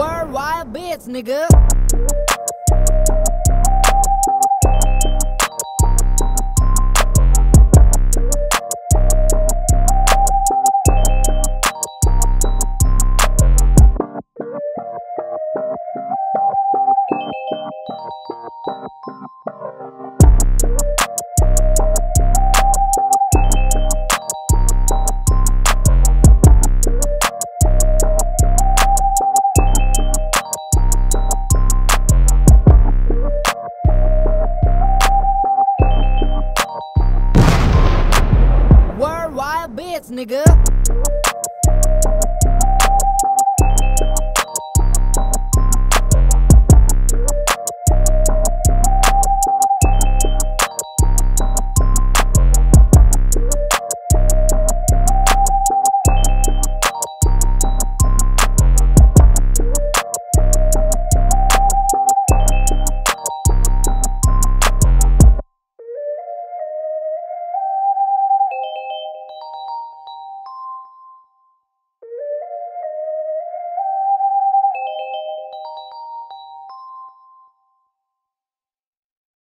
Worldwide bits, nigga. Nigga.